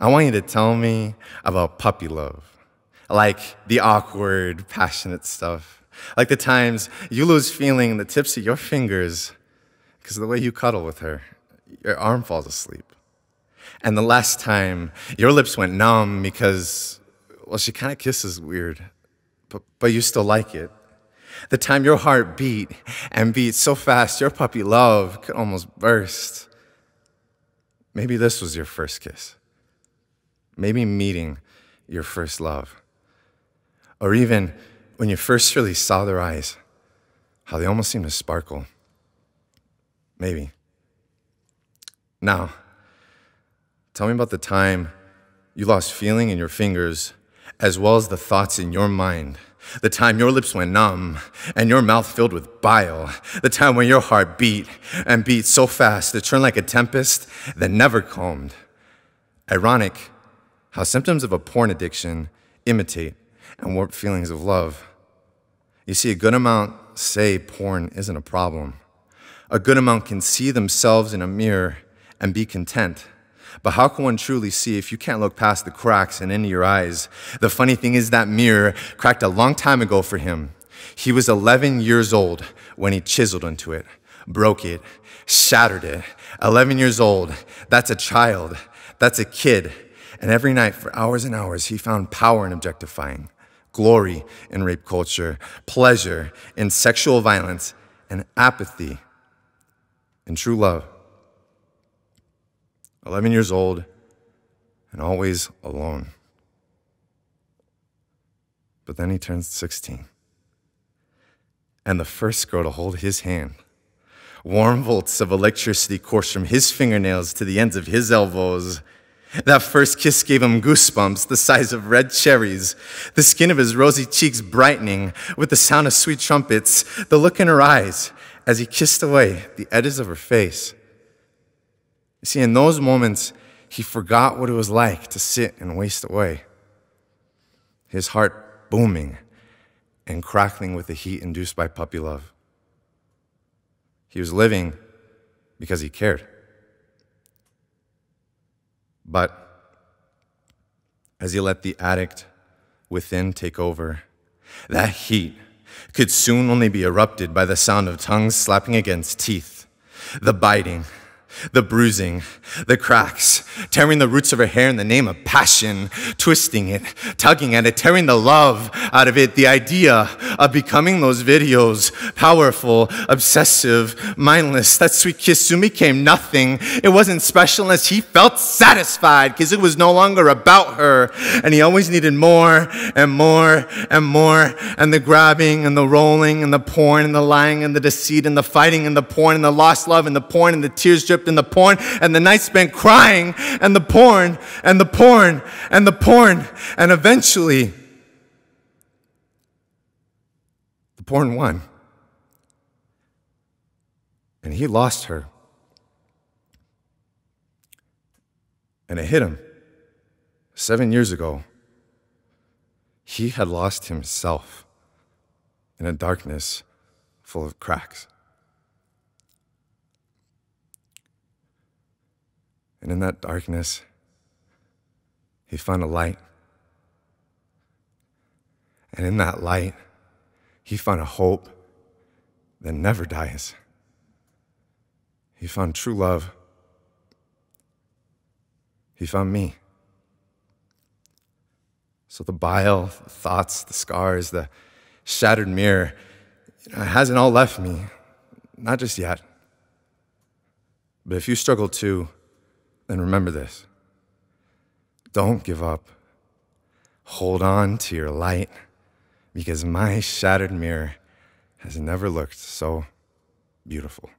I want you to tell me about puppy love, like the awkward, passionate stuff, like the times you lose feeling in the tips of your fingers because of the way you cuddle with her, your arm falls asleep. And the last time your lips went numb because, well, she kind of kisses weird, but, but you still like it. The time your heart beat and beat so fast your puppy love could almost burst. Maybe this was your first kiss. Maybe meeting your first love. Or even when you first really saw their eyes, how they almost seemed to sparkle. Maybe. Now, tell me about the time you lost feeling in your fingers as well as the thoughts in your mind. The time your lips went numb and your mouth filled with bile. The time when your heart beat and beat so fast it turned like a tempest that never calmed. Ironic how symptoms of a porn addiction imitate and warp feelings of love. You see, a good amount say porn isn't a problem. A good amount can see themselves in a mirror and be content. But how can one truly see if you can't look past the cracks and into your eyes? The funny thing is that mirror cracked a long time ago for him. He was 11 years old when he chiseled into it, broke it, shattered it. 11 years old, that's a child, that's a kid. And every night for hours and hours, he found power in objectifying, glory in rape culture, pleasure in sexual violence, and apathy in true love. 11 years old, and always alone. But then he turns 16. And the first girl to hold his hand, warm volts of electricity course from his fingernails to the ends of his elbows. That first kiss gave him goosebumps the size of red cherries, the skin of his rosy cheeks brightening with the sound of sweet trumpets, the look in her eyes as he kissed away the edges of her face. You see, in those moments, he forgot what it was like to sit and waste away. His heart booming and crackling with the heat induced by puppy love. He was living because he cared. But as he let the addict within take over, that heat could soon only be erupted by the sound of tongues slapping against teeth, the biting, the bruising, the cracks, tearing the roots of her hair in the name of passion, twisting it, tugging at it, tearing the love out of it, the idea of becoming those videos, powerful, obsessive, mindless. That sweet kiss soon became nothing. It wasn't special unless he felt satisfied because it was no longer about her. And he always needed more and more and more. And the grabbing and the rolling and the porn and the lying and the deceit and the fighting and the porn and the lost love and the porn and the tears dripped and the porn and the night spent crying and the porn and the porn and the porn. And eventually, the porn won. And he lost her. And it hit him. Seven years ago, he had lost himself in a darkness full of cracks. And in that darkness, he found a light. And in that light, he found a hope that never dies. He found true love. He found me. So the bile, the thoughts, the scars, the shattered mirror, you know, it hasn't all left me. Not just yet. But if you struggle too, then remember this don't give up. Hold on to your light because my shattered mirror has never looked so beautiful.